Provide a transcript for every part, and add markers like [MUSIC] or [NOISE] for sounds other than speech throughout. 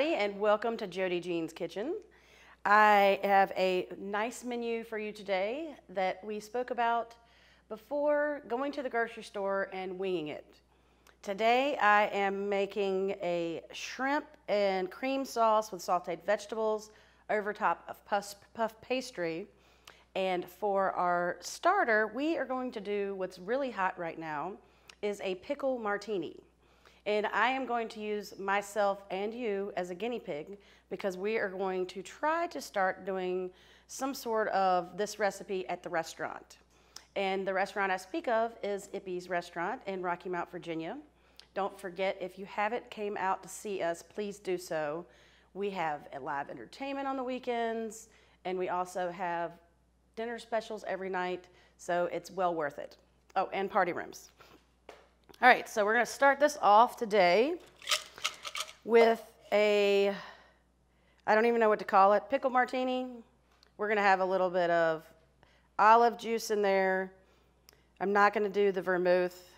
Everybody, and welcome to JoDee Jean's Kitchen. I have a nice menu for you today that we spoke about before going to the grocery store and winging it. Today, I am making a shrimp and cream sauce with sauteed vegetables over top of puff, puff pastry. And for our starter, we are going to do what's really hot right now is a pickle martini. And I am going to use myself and you as a guinea pig because we are going to try to start doing some sort of this recipe at the restaurant. And the restaurant I speak of is Ippy's Restaurant in Rocky Mount, Virginia. Don't forget, if you haven't came out to see us, please do so. We have a live entertainment on the weekends, and we also have dinner specials every night, so it's well worth it. Oh, and party rooms. All right, so we're going to start this off today with a, I don't even know what to call it, pickle martini. We're going to have a little bit of olive juice in there. I'm not going to do the vermouth.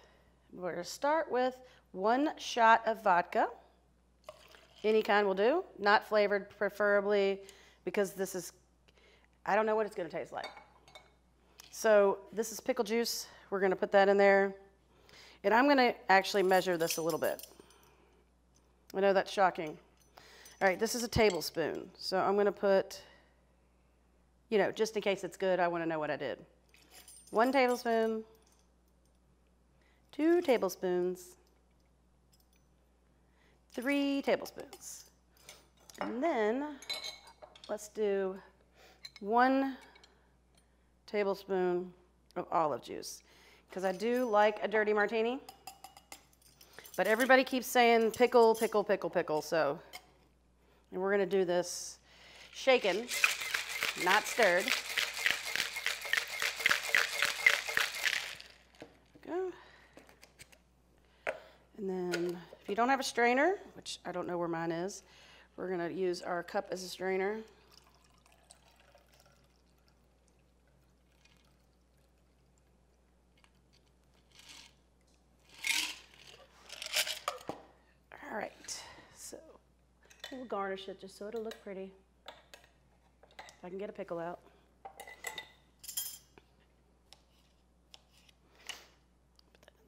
We're going to start with one shot of vodka. Any kind will do, not flavored preferably because this is, I don't know what it's going to taste like. So this is pickle juice. We're going to put that in there. And I'm going to actually measure this a little bit. I know that's shocking. All right, this is a tablespoon. So I'm going to put, you know, just in case it's good, I want to know what I did. One tablespoon, two tablespoons, three tablespoons. And then let's do one tablespoon of olive juice because I do like a dirty martini. But everybody keeps saying pickle, pickle, pickle, pickle. So, and we're going to do this shaken, not stirred. Go. And then if you don't have a strainer, which I don't know where mine is, we're going to use our cup as a strainer. We'll garnish it just so it'll look pretty. If I can get a pickle out.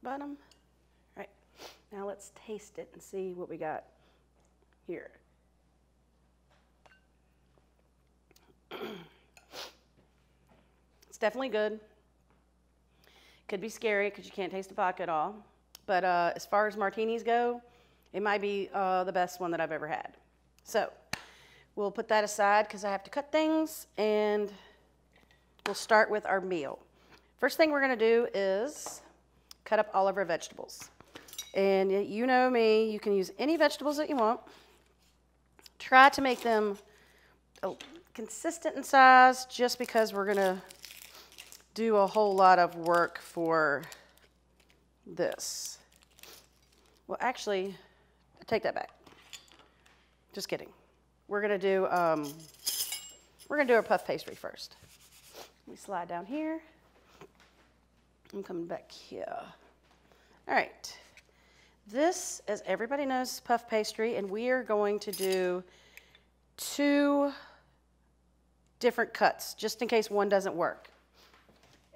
Bottom. All right, now let's taste it and see what we got here. [CLEARS THROAT] it's definitely good. Could be scary because you can't taste the vodka at all. But uh, as far as martinis go, it might be uh, the best one that I've ever had. So we'll put that aside because I have to cut things and we'll start with our meal. First thing we're going to do is cut up all of our vegetables. And you know me, you can use any vegetables that you want. Try to make them oh, consistent in size just because we're going to do a whole lot of work for this. Well, actually, take that back. Just kidding. We're gonna do um, we're gonna do our puff pastry first. Let me slide down here. I'm coming back here. All right. This, as everybody knows, puff pastry, and we are going to do two different cuts, just in case one doesn't work.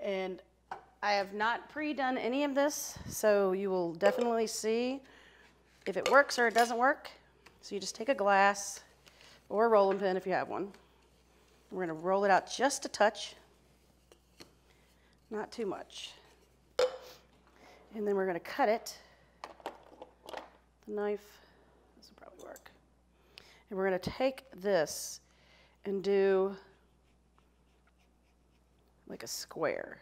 And I have not pre-done any of this, so you will definitely see if it works or it doesn't work. So you just take a glass or a rolling pin if you have one. We're going to roll it out just a touch, not too much. And then we're going to cut it. The knife, this will probably work. And we're going to take this and do like a square.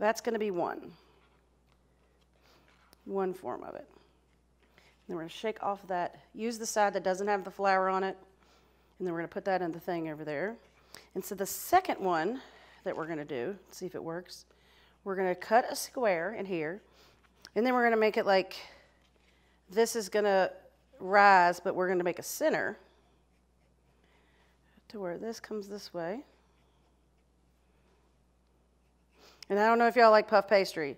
That's going to be one, one form of it. Then we're going to shake off that, use the side that doesn't have the flour on it, and then we're going to put that in the thing over there. And so the second one that we're going to do, see if it works, we're going to cut a square in here, and then we're going to make it like this is going to rise, but we're going to make a center to where this comes this way. And I don't know if y'all like puff pastry.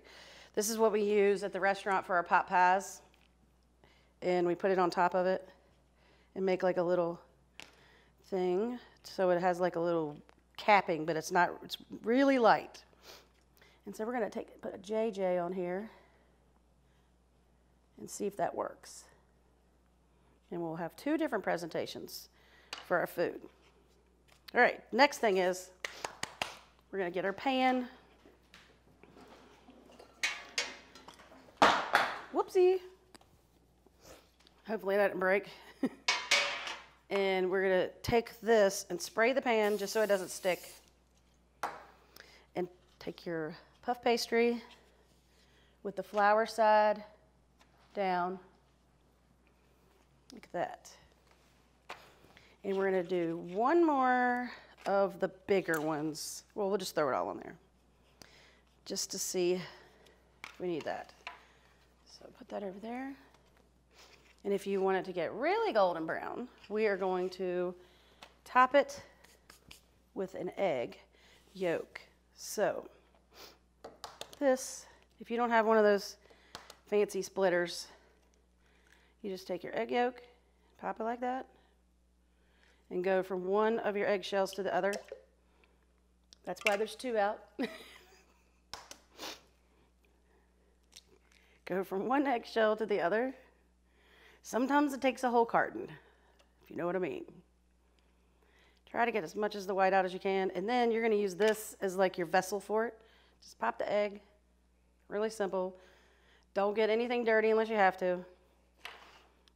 This is what we use at the restaurant for our pot pies and we put it on top of it and make like a little thing. So it has like a little capping, but it's not, it's really light. And so we're gonna take, put a JJ on here and see if that works. And we'll have two different presentations for our food. All right, next thing is we're gonna get our pan. Whoopsie. Hopefully that didn't break. [LAUGHS] and we're gonna take this and spray the pan just so it doesn't stick. And take your puff pastry with the flour side down, like that. And we're gonna do one more of the bigger ones. Well, we'll just throw it all in there, just to see if we need that. So put that over there. And if you want it to get really golden brown, we are going to top it with an egg yolk. So this, if you don't have one of those fancy splitters, you just take your egg yolk, pop it like that, and go from one of your eggshells to the other. That's why there's two out. [LAUGHS] go from one eggshell to the other. Sometimes it takes a whole carton, if you know what I mean. Try to get as much as the white out as you can, and then you're gonna use this as like your vessel for it. Just pop the egg, really simple. Don't get anything dirty unless you have to.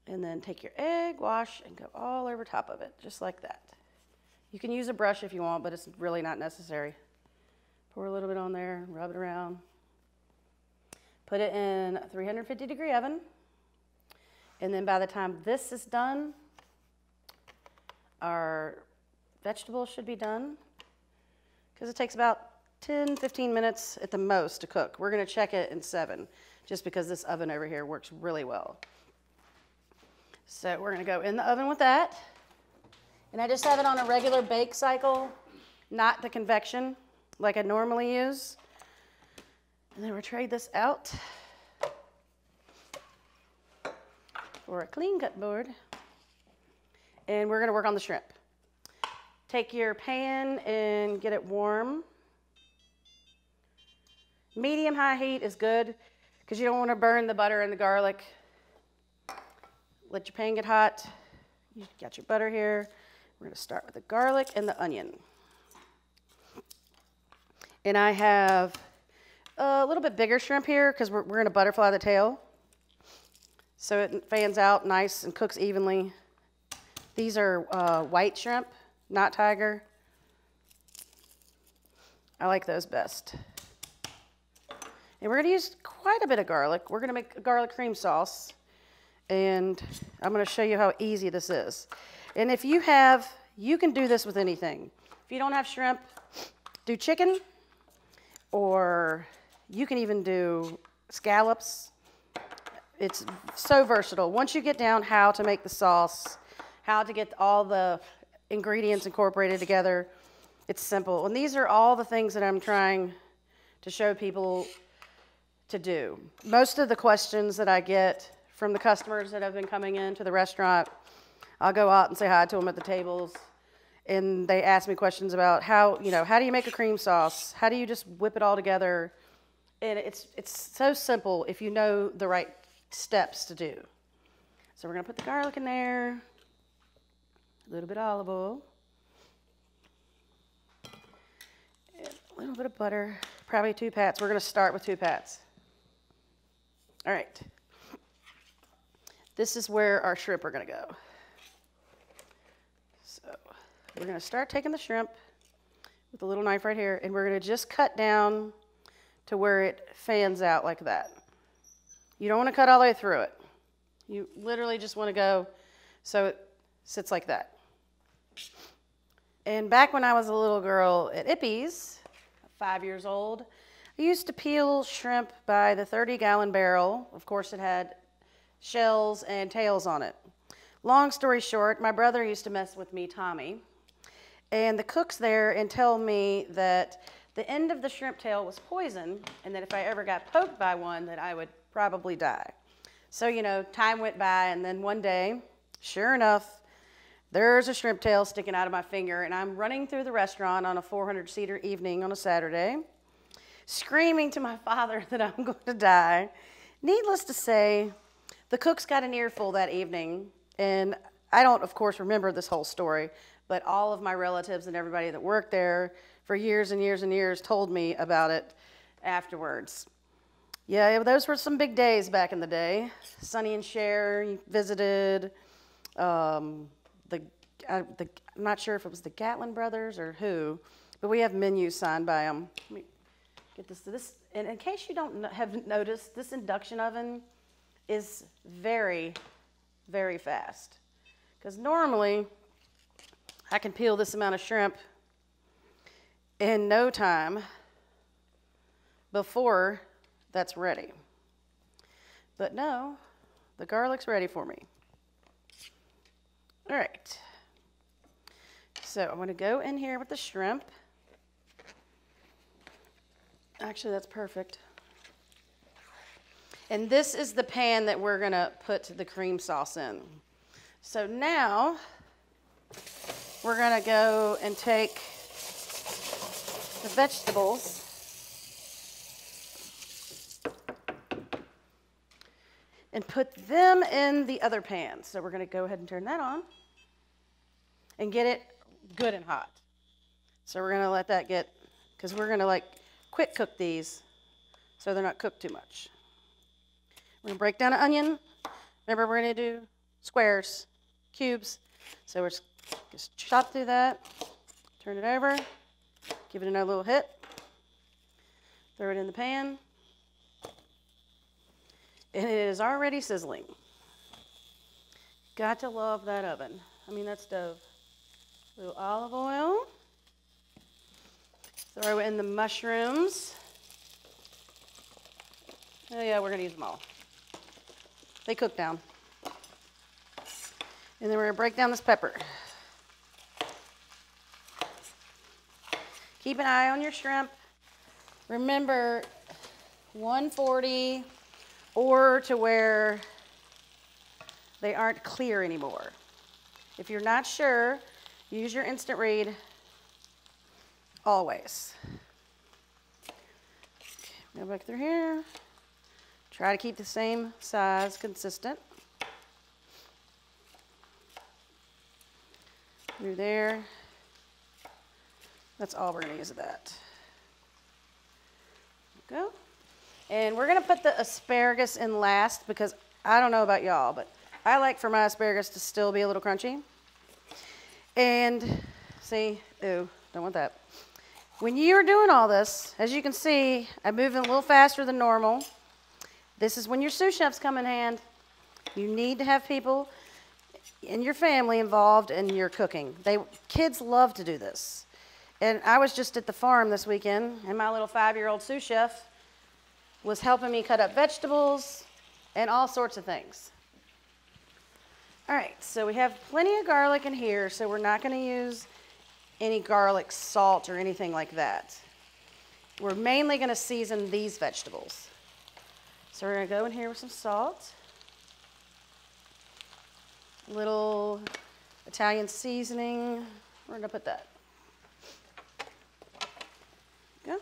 And then take your egg, wash, and go all over top of it, just like that. You can use a brush if you want, but it's really not necessary. Pour a little bit on there, rub it around. Put it in a 350 degree oven. And then by the time this is done, our vegetables should be done because it takes about 10, 15 minutes at the most to cook. We're to check it in seven just because this oven over here works really well. So we're to go in the oven with that. And I just have it on a regular bake cycle, not the convection like I normally use. And then we'll trade this out or a clean cut board. And we're gonna work on the shrimp. Take your pan and get it warm. Medium high heat is good because you don't want to burn the butter and the garlic. Let your pan get hot. You got your butter here. We're to start with the garlic and the onion. And I have a little bit bigger shrimp here because we're, we're to butterfly the tail. So it fans out nice and cooks evenly. These are uh, white shrimp, not tiger. I like those best. And we're to use quite a bit of garlic. We're to make a garlic cream sauce. And I'm to show you how easy this is. And if you have, you can do this with anything. If you don't have shrimp, do chicken, or you can even do scallops it's so versatile. Once you get down how to make the sauce, how to get all the ingredients incorporated together, it's simple. And these are all the things that I'm trying to show people to do. Most of the questions that I get from the customers that have been coming into the restaurant, I'll go out and say hi to them at the tables and they ask me questions about how, you know, how do you make a cream sauce? How do you just whip it all together? And it's it's so simple if you know the right steps to do. So we're going to put the garlic in there, a little bit of olive oil, a little bit of butter, probably two pats. We're going to start with two pats. All right. This is where our shrimp are going to go. So we're going to start taking the shrimp with a little knife right here, and we're going to just cut down to where it fans out like that. You don't want to cut all the way through it. You literally just want to go so it sits like that. And back when I was a little girl at Ippy's, five years old, I used to peel shrimp by the 30 gallon barrel. Of course, it had shells and tails on it. Long story short, my brother used to mess with me, Tommy, and the cooks there and tell me that the end of the shrimp tail was poison and that if I ever got poked by one that I would probably die. So, you know, time went by, and then one day, sure enough, there's a shrimp tail sticking out of my finger, and I'm running through the restaurant on a 400 seater evening on a Saturday, screaming to my [LAUGHS] father [LAUGHS] that I'm going to die. Needless to say, the cooks got an earful that evening, and I don't, of course, remember this whole story, but all of my relatives and everybody that worked there for years and years and years told me about it afterwards. Yeah, those were some big days back in the day. Sonny and Cher visited. Um, the, uh, the, I'm not sure if it was the Gatlin brothers or who, but we have menus signed by them. Let me get this. This, and in case you don't have noticed, this induction oven is very, very fast. Because normally, I can peel this amount of shrimp in no time before that's ready. But no, the garlic's ready for me. All right. So I'm going to go in here with the shrimp. Actually, that's perfect. And this is the pan that we're going to put the cream sauce in. So now we're going to go and take the vegetables and put them in the other pan. So we're going to go ahead and turn that on and get it good and hot. So we're going to let that get, because we're going to like quick cook these so they're not cooked too much. We're going to break down an onion. Remember, we're going to do squares, cubes. So we're just, just chop through that, turn it over, give it another little hit, throw it in the pan, and it is already sizzling. Got to love that oven. I mean, that stove. A little olive oil. Throw in the mushrooms. Oh yeah, we're gonna use them all. They cook down. And then we're gonna break down this pepper. Keep an eye on your shrimp. Remember, 140 or to where they aren't clear anymore. If you're not sure, use your instant read always. Go back through here. Try to keep the same size consistent. Through there. That's all we're going to use of that. Go. And we're gonna put the asparagus in last because I don't know about y'all, but I like for my asparagus to still be a little crunchy. And see, ooh, don't want that. When you're doing all this, as you can see, I'm moving a little faster than normal. This is when your sous chefs come in hand. You need to have people in your family involved in your cooking. They kids love to do this. And I was just at the farm this weekend, and my little five-year-old sous chef was helping me cut up vegetables and all sorts of things. All right, so we have plenty of garlic in here, so we're not going to use any garlic salt or anything like that. We're mainly going to season these vegetables. So we're going to go in here with some salt, a little Italian seasoning. We're going to put that. Go.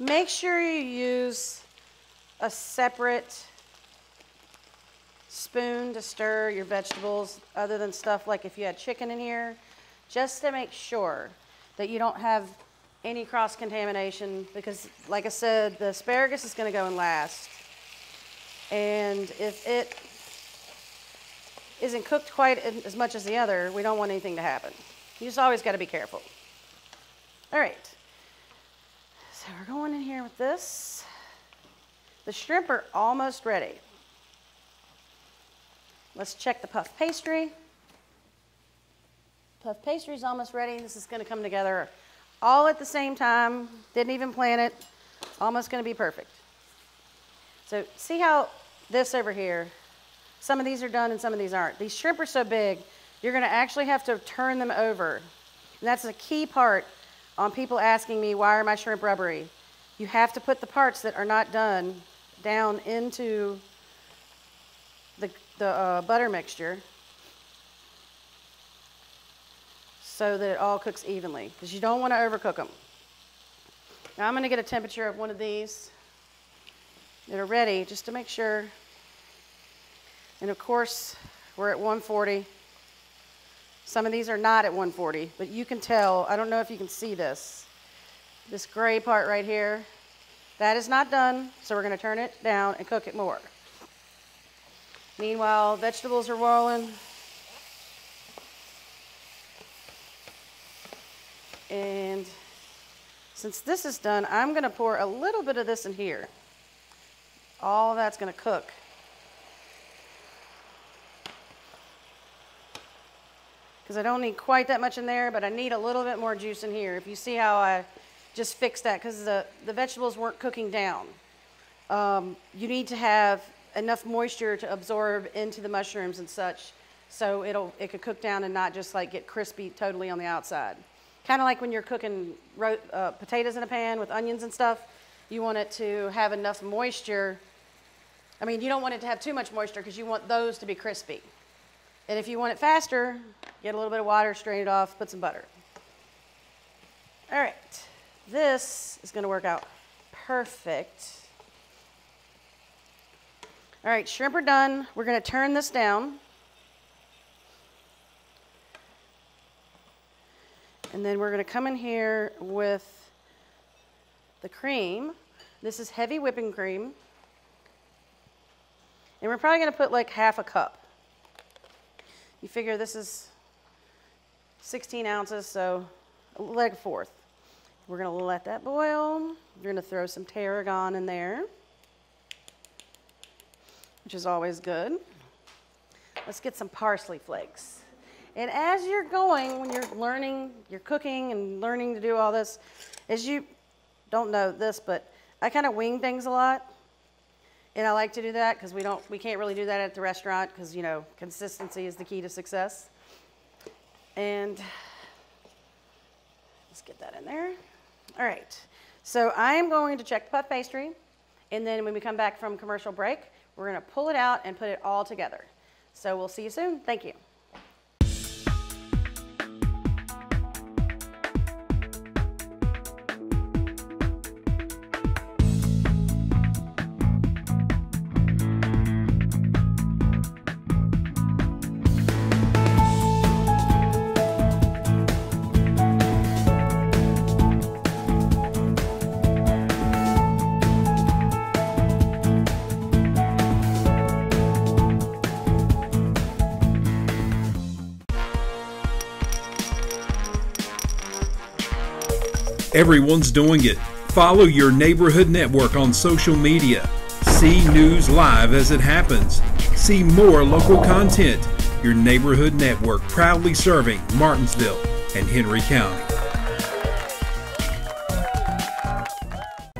Make sure you use a separate spoon to stir your vegetables other than stuff like if you had chicken in here, just to make sure that you don't have any cross contamination because like I said, the asparagus is gonna go in last. And if it isn't cooked quite as much as the other, we don't want anything to happen. You just always gotta be careful. All right. So we're going in here with this. The shrimp are almost ready. Let's check the puff pastry. Puff pastry is almost ready. This is going to come together all at the same time. Didn't even plan it. Almost going to be perfect. So see how this over here, some of these are done and some of these aren't. These shrimp are so big, you're going to actually have to turn them over. And that's a key part on people asking me, why are my shrimp rubbery? You have to put the parts that are not done down into the, the uh, butter mixture so that it all cooks evenly because you don't want to overcook them. Now I'm going to get a temperature of one of these that are ready just to make sure. And of course, we're at 140. Some of these are not at 140, but you can tell, I don't know if you can see this. This gray part right here, that is not done, so we're gonna turn it down and cook it more. Meanwhile, vegetables are rolling. And since this is done, I'm gonna pour a little bit of this in here. All that's gonna cook. Because I don't need quite that much in there, but I need a little bit more juice in here. If you see how I just fixed that, because the, the vegetables weren't cooking down. Um, you need to have enough moisture to absorb into the mushrooms and such, so it'll, it could cook down and not just like get crispy totally on the outside. Kind of like when you're cooking uh, potatoes in a pan with onions and stuff, you want it to have enough moisture I mean, you don't want it to have too much moisture because you want those to be crispy. And if you want it faster, get a little bit of water, strain it off, put some butter. All right, this is gonna work out perfect. All right, shrimp are done. We're gonna turn this down. And then we're gonna come in here with the cream. This is heavy whipping cream. And we're probably going to put like half a cup. You figure this is 16 ounces, so a leg fourth. We're to let that boil. You're to throw some tarragon in there, which is always good. Let's get some parsley flakes. And as you're going, when you're learning, you're cooking and learning to do all this, as you don't know this, but I kind of wing things a lot. And I like to do that because we don't, we can't really do that at the restaurant because you know consistency is the key to success. And let's get that in there. All right. So I am going to check the puff pastry, and then when we come back from commercial break, we're going to pull it out and put it all together. So we'll see you soon. Thank you. Everyone's doing it. Follow your neighborhood network on social media. See news live as it happens. See more local content. Your neighborhood network proudly serving Martinsville and Henry County.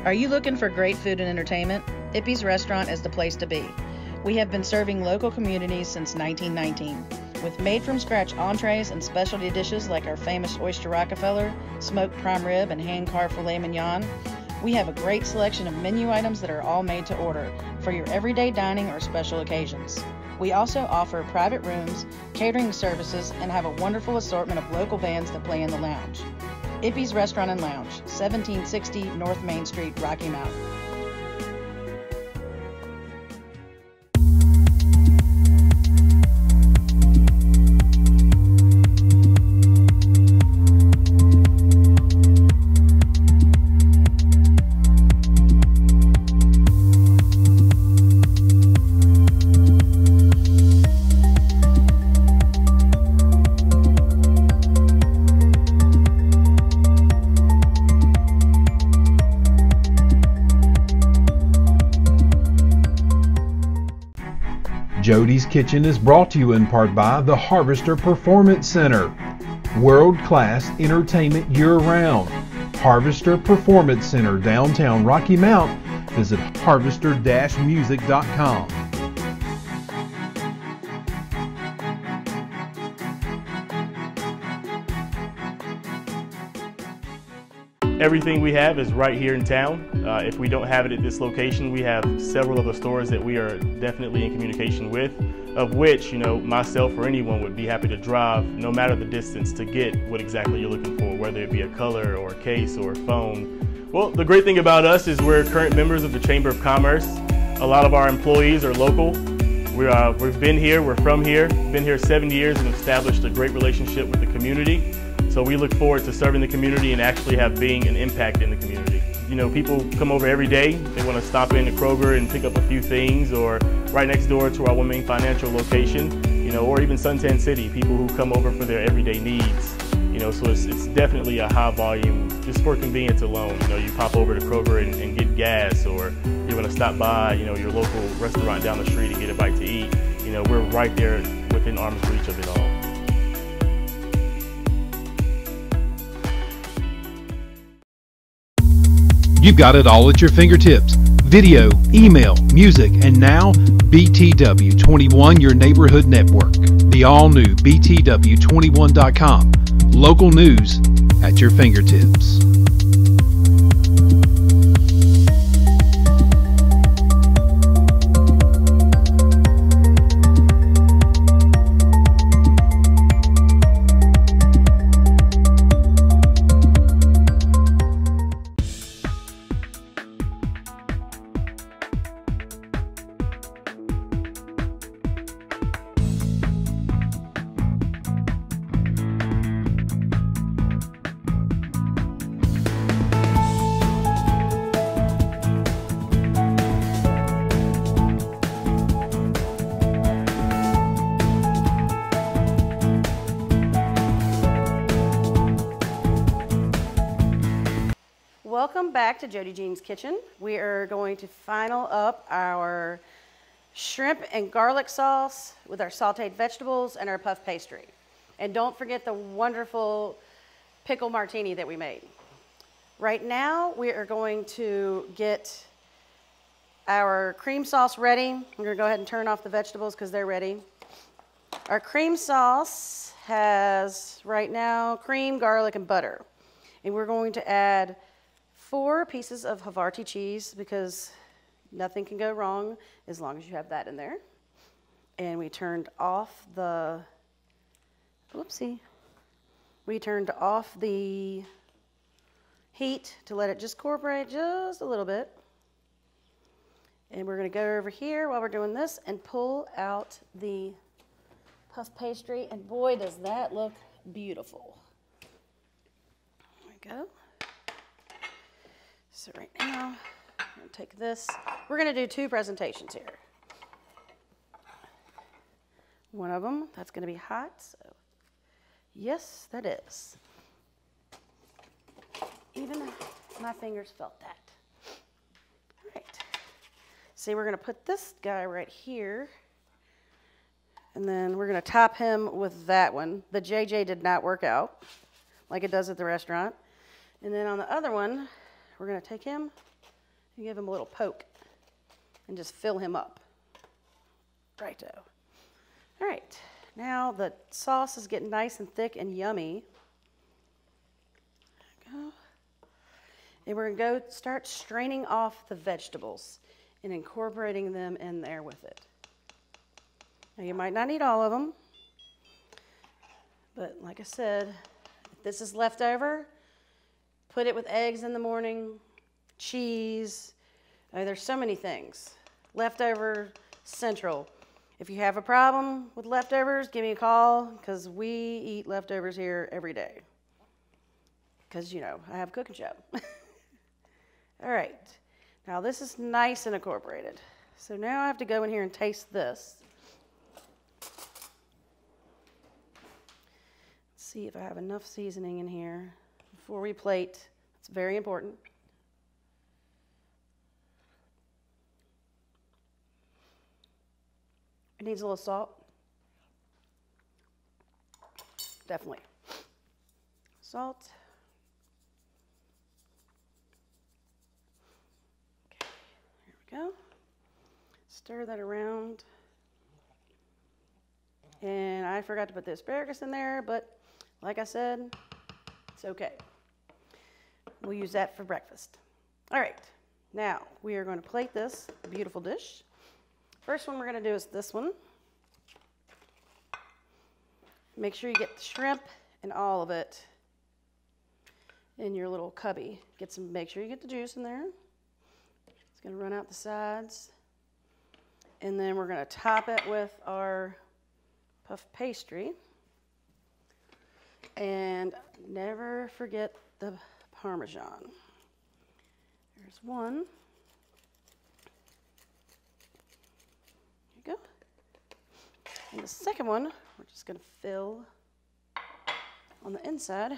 Are you looking for great food and entertainment? Ippy's Restaurant is the place to be. We have been serving local communities since 1919. With made from scratch entrees and specialty dishes like our famous Oyster Rockefeller, smoked prime rib, and hand carved filet mignon, we have a great selection of menu items that are all made to order for your everyday dining or special occasions. We also offer private rooms, catering services, and have a wonderful assortment of local bands that play in the lounge. Ippy's Restaurant and Lounge, 1760 North Main Street, Rocky Mount. JoDee's Kitchen is brought to you in part by the Harvester Performance Center. World class entertainment year round. Harvester Performance Center, downtown Rocky Mount. Visit harvester music.com. Everything we have is right here in town. Uh, if we don't have it at this location, we have several other stores that we are definitely in communication with, of which, you know, myself or anyone would be happy to drive no matter the distance to get what exactly you're looking for, whether it be a color or a case or a phone. Well, the great thing about us is we're current members of the Chamber of Commerce. A lot of our employees are local. We're, uh, we've been here, we're from here, been here seven years and established a great relationship with the community. So we look forward to serving the community and actually have being an impact in the community. You know, people come over every day. They want to stop in to Kroger and pick up a few things or right next door to our Main Financial location, you know, or even Suntan City, people who come over for their everyday needs. You know, so it's, it's definitely a high volume, just for convenience alone. You know, you pop over to Kroger and, and get gas or you're going to stop by, you know, your local restaurant down the street and get a bite to eat. You know, we're right there within arm's reach of it all. You've got it all at your fingertips video, email, music, and now BTW21, your neighborhood network. The all new BTW21.com. Local news at your fingertips. Kitchen. We are going to final up our shrimp and garlic sauce with our sauteed vegetables and our puff pastry. And don't forget the wonderful pickle martini that we made. Right now, we are going to get our cream sauce ready. I'm gonna go ahead and turn off the vegetables because they're ready. Our cream sauce has right now cream, garlic, and butter. And we're going to add four pieces of Havarti cheese because nothing can go wrong as long as you have that in there. And we turned off the, whoopsie, we turned off the heat to let it just incorporate just a little bit. And we're gonna go over here while we're doing this and pull out the puff pastry. And boy, does that look beautiful. There we go. So right now, I'm gonna take this. We're gonna do two presentations here. One of them, that's gonna be hot, so yes, that is. Even my fingers felt that. All right. See, we're gonna put this guy right here. And then we're gonna top him with that one. The JJ did not work out like it does at the restaurant. And then on the other one, we're gonna take him and give him a little poke and just fill him up. Righto. All right, now the sauce is getting nice and thick and yummy. go. And we're gonna go start straining off the vegetables and incorporating them in there with it. Now you might not need all of them, but like I said, if this is left over, put it with eggs in the morning, cheese. Uh, there's so many things. Leftover central. If you have a problem with leftovers, give me a call because we eat leftovers here every day. Because, you know, I have a cooking show. [LAUGHS] All right. Now, this is nice and incorporated. So now I have to go in here and taste this. see if I have enough seasoning in here before we plate. It's very important. It needs a little salt. Definitely. Salt. Okay, here we go. Stir that around. And I forgot to put the asparagus in there, but like I said, it's okay. We'll use that for breakfast. All right, now we are going to plate this beautiful dish. First one we're going to do is this one. Make sure you get the shrimp and all of it in your little cubby. Get some, make sure you get the juice in there. It's gonna run out the sides. And then we're gonna top it with our puff pastry. And never forget the Parmesan. There's one. There you go. And the second one, we're just gonna fill on the inside.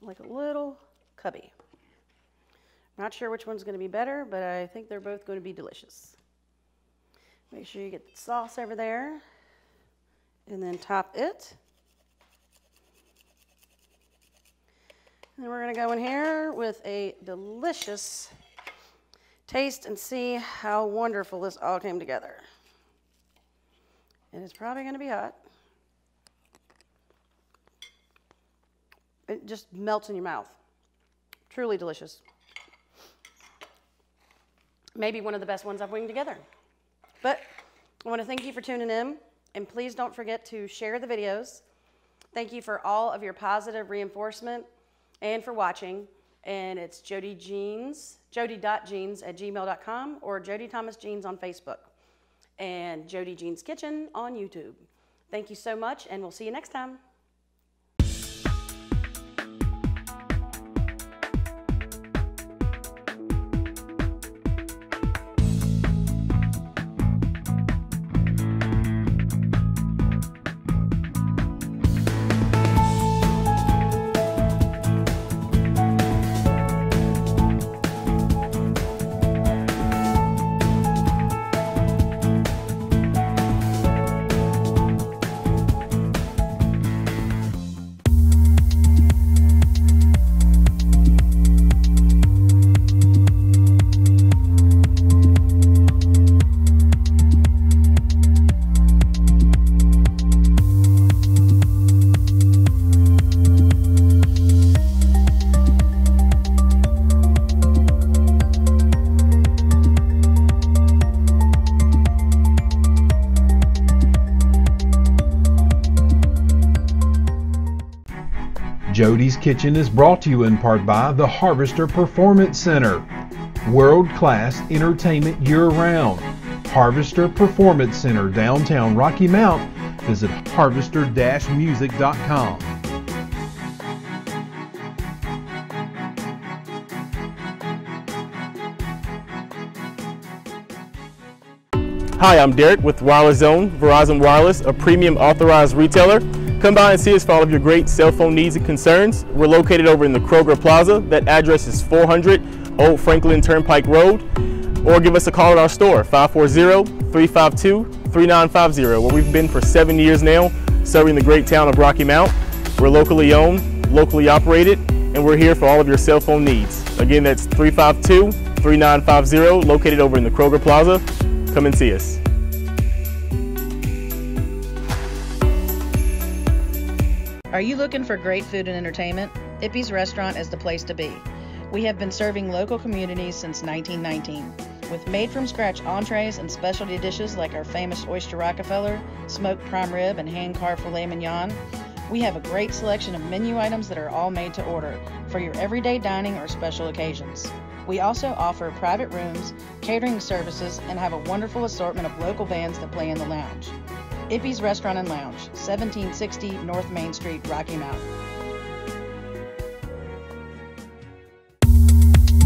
Like a little cubby. Not sure which one's gonna be better, but I think they're both gonna be delicious. Make sure you get the sauce over there and then top it. And then we're gonna go in here with a delicious taste and see how wonderful this all came together. And it's probably gonna be hot. It just melts in your mouth. Truly delicious. Maybe one of the best ones I've winged together. But I want to thank you for tuning in, and please don't forget to share the videos. Thank you for all of your positive reinforcement and for watching. And it's JoDee Jeans, jody.jeans at gmail.com or JoDee Thomas Jeans on Facebook and JoDee Jeans Kitchen on YouTube. Thank you so much, and we'll see you next time. JoDee's Kitchen is brought to you in part by the Harvester Performance Center. World class entertainment year round. Harvester Performance Center, downtown Rocky Mount. Visit harvester music.com. Hi, I'm Derek with Wireless Zone, Verizon Wireless, a premium authorized retailer. Come by and see us for all of your great cell phone needs and concerns. We're located over in the Kroger Plaza. That address is 400 Old Franklin Turnpike Road. Or give us a call at our store, 540-352-3950, where we've been for seven years now, serving the great town of Rocky Mount. We're locally owned, locally operated, and we're here for all of your cell phone needs. Again, that's 352-3950, located over in the Kroger Plaza. Come and see us. Are you looking for great food and entertainment? Ippy's Restaurant is the place to be. We have been serving local communities since 1919. With made from scratch entrees and specialty dishes like our famous Oyster Rockefeller, smoked prime rib, and hand carved filet mignon, we have a great selection of menu items that are all made to order for your everyday dining or special occasions. We also offer private rooms, catering services, and have a wonderful assortment of local bands that play in the lounge. Ippy's Restaurant and Lounge, 1760 North Main Street, Rocky Mount.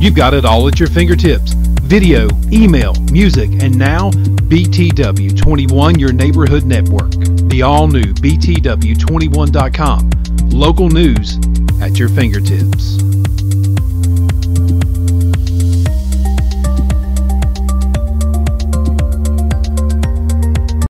You've got it all at your fingertips video, email, music, and now BTW21, your neighborhood network. The all new BTW21.com. Local news at your fingertips.